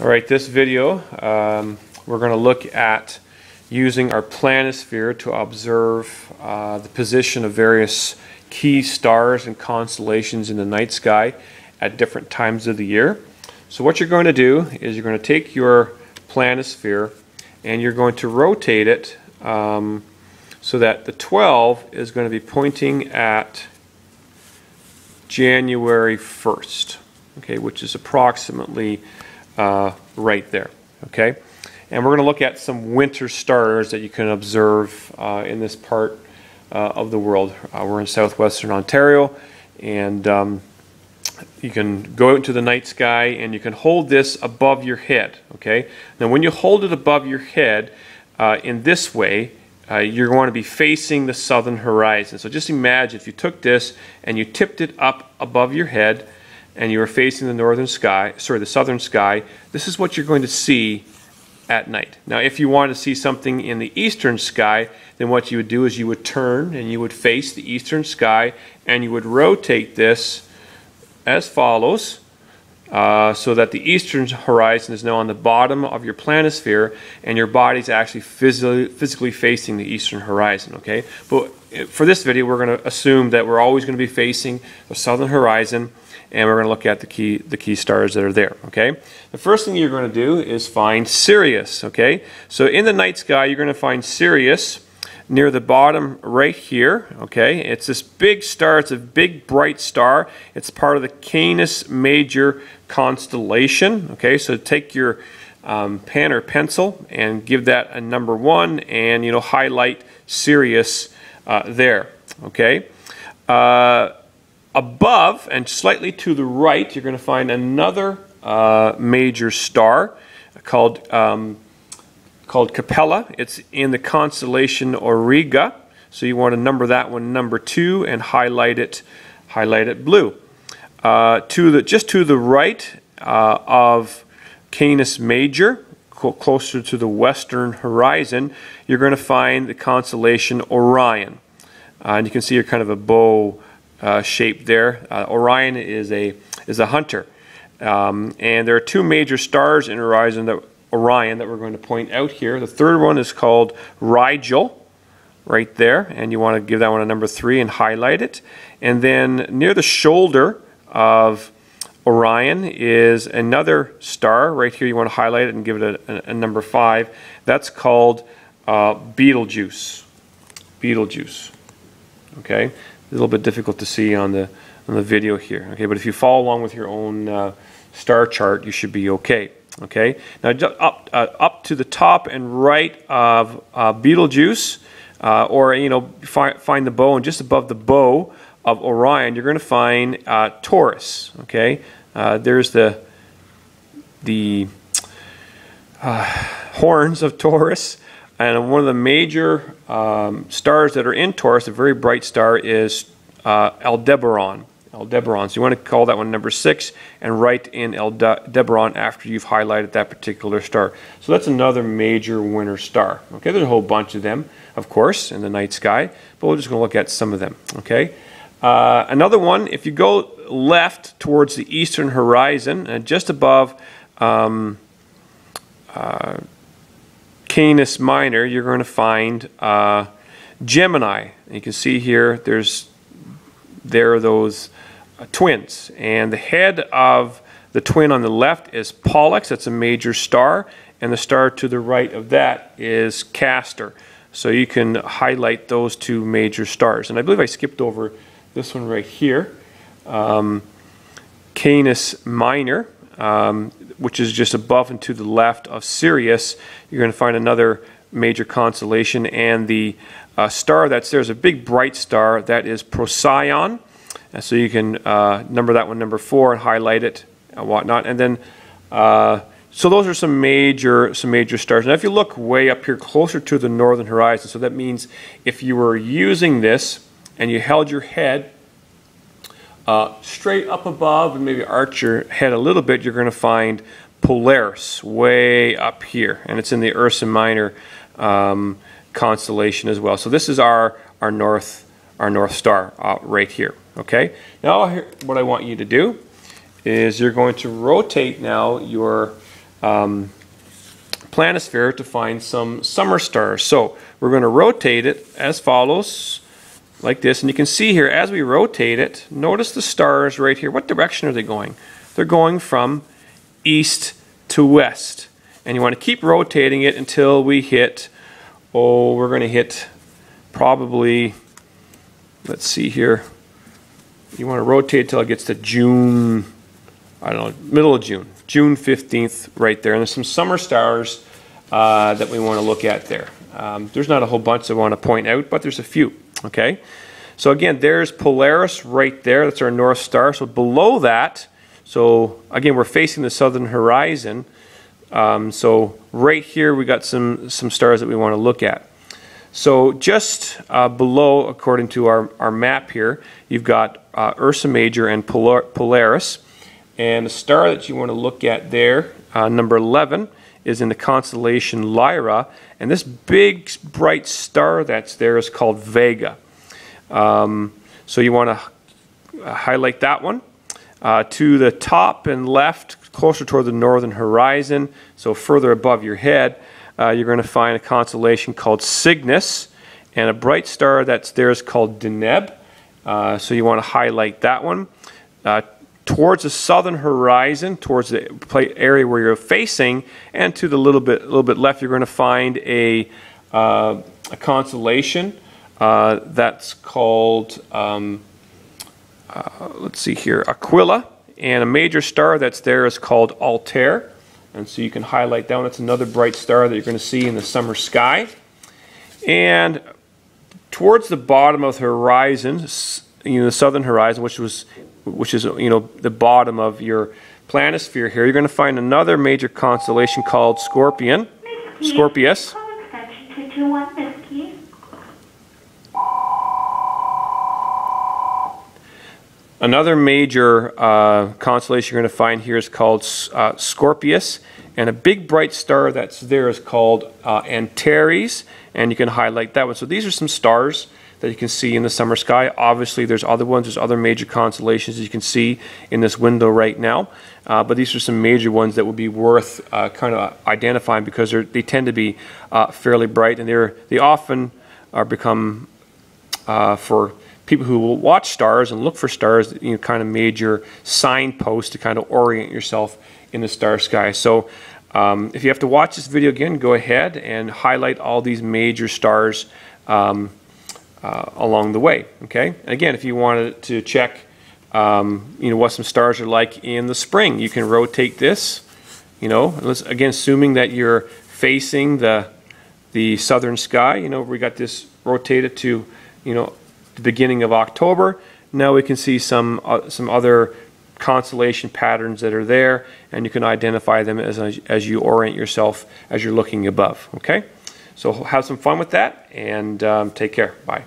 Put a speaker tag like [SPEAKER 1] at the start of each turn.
[SPEAKER 1] All right, this video, um, we're going to look at using our planisphere to observe uh, the position of various key stars and constellations in the night sky at different times of the year. So what you're going to do is you're going to take your planisphere and you're going to rotate it um, so that the 12 is going to be pointing at January 1st, okay, which is approximately uh, right there. Okay, and we're going to look at some winter stars that you can observe uh, in this part uh, of the world. Uh, we're in southwestern Ontario, and um, you can go out into the night sky and you can hold this above your head. Okay, now when you hold it above your head uh, in this way, uh, you're going to be facing the southern horizon. So just imagine if you took this and you tipped it up above your head and you are facing the northern sky, sorry, the southern sky, this is what you're going to see at night. Now, if you want to see something in the eastern sky, then what you would do is you would turn and you would face the eastern sky and you would rotate this as follows. Uh, so that the eastern horizon is now on the bottom of your planisphere and your body's actually physically, physically facing the eastern horizon, okay? But for this video, we're going to assume that we're always going to be facing the southern horizon and we're going to look at the key the key stars that are there okay? The first thing you're going to do is find Sirius okay? So in the night sky you're going to find Sirius near the bottom right here okay? It's this big star it's a big bright star. It's part of the Canis Major constellation okay? So take your um, pen or pencil and give that a number one and you know highlight Sirius uh, there okay? Uh, above and slightly to the right, you're going to find another uh, major star called um, called Capella. It's in the constellation Auriga. So you want to number that one number two and highlight it, highlight it blue. Uh, to the just to the right uh, of Canis Major, closer to the western horizon, you're going to find the constellation Orion. Uh, and you can see here kind of a bow uh, shape there. Uh, Orion is a is a hunter, um, and there are two major stars in Orion that Orion that we're going to point out here. The third one is called Rigel, right there, and you want to give that one a number three and highlight it. And then near the shoulder of Orion is another star right here. You want to highlight it and give it a, a, a number five. That's called uh, Betelgeuse. Betelgeuse. Okay a little bit difficult to see on the on the video here. Okay, but if you follow along with your own uh, star chart, you should be okay. Okay, now up uh, up to the top and right of uh, Betelgeuse, uh, or you know find find the bow, and just above the bow of Orion, you're going to find uh, Taurus. Okay, uh, there's the the horns of Taurus. And one of the major um, stars that are in Taurus, a very bright star, is uh, Aldebaran. Aldebaran. So you want to call that one number six and write in Aldebaran after you've highlighted that particular star. So that's another major winter star. Okay, there's a whole bunch of them, of course, in the night sky, but we're just going to look at some of them. Okay. Uh, another one, if you go left towards the eastern horizon, and uh, just above um, uh, Canis Minor, you're going to find uh, Gemini. You can see here, there's there are those uh, twins, and the head of the twin on the left is Pollux. That's a major star, and the star to the right of that is Castor. So you can highlight those two major stars. And I believe I skipped over this one right here, um, Canis Minor um, which is just above and to the left of Sirius, you're going to find another major constellation. And the uh, star that's there is a big bright star that is Procyon. And so you can uh, number that one number four and highlight it and whatnot. And then, uh, so those are some major, some major stars. Now, if you look way up here, closer to the northern horizon, so that means if you were using this and you held your head uh, straight up above and maybe arch your head a little bit, you're going to find Polaris way up here, and it's in the Ursa Minor um, constellation as well. So this is our our north our North Star uh, right here. Okay. Now what I want you to do is you're going to rotate now your um, planisphere to find some summer stars. So we're going to rotate it as follows, like this. And you can see here, as we rotate it, notice the stars right here. What direction are they going? They're going from east to west. And you want to keep rotating it until we hit, oh, we're going to hit probably, let's see here. You want to rotate till it gets to June, I don't know, middle of June, June 15th right there. And there's some summer stars uh, that we want to look at there. Um, there's not a whole bunch I want to point out, but there's a few, okay? So again, there's Polaris right there. That's our North Star. So below that, so again, we're facing the southern horizon. Um, so right here, we got some, some stars that we want to look at. So just uh, below, according to our, our map here, you've got uh, Ursa Major and Polar Polaris. And the star that you want to look at there, uh, number 11, is in the constellation Lyra. And this big, bright star that's there is called Vega. Um, so you want to highlight that one. Uh, to the top and left, closer toward the northern horizon, so further above your head, uh, you're going to find a constellation called Cygnus, and a bright star that's there is called Deneb. Uh, so you want to highlight that one. Towards the southern horizon, towards the area where you're facing, and to the little bit, little bit left, you're going to find a, uh, a constellation uh, that's called. Um, uh, let's see here, Aquila, and a major star that's there is called Altair. And so you can highlight that one. It's another bright star that you're going to see in the summer sky. And towards the bottom of the horizon, you know, the southern horizon, which was, which is, you know, the bottom of your planisphere here, you're going to find another major constellation called Scorpion, Scorpius. Another major uh, constellation you're going to find here is called uh, Scorpius, and a big bright star that's there is called uh, Antares, and you can highlight that one. So these are some stars that you can see in the summer sky. Obviously, there's other ones. There's other major constellations you can see in this window right now, uh, but these are some major ones that would be worth uh, kind of identifying because they tend to be uh, fairly bright, and they're they often are become for people who will watch stars and look for stars, you know, kind of major signposts to kind of orient yourself in the star sky. So um, if you have to watch this video again, go ahead and highlight all these major stars um, uh, along the way. Okay. Again, if you wanted to check, um, you know, what some stars are like in the spring, you can rotate this. You know, again assuming that you're facing the the southern sky. You know, we got this rotated to, you know, the beginning of October. Now we can see some, uh, some other constellation patterns that are there and you can identify them as, as you orient yourself as you're looking above. Okay? So have some fun with that and um, take care. Bye.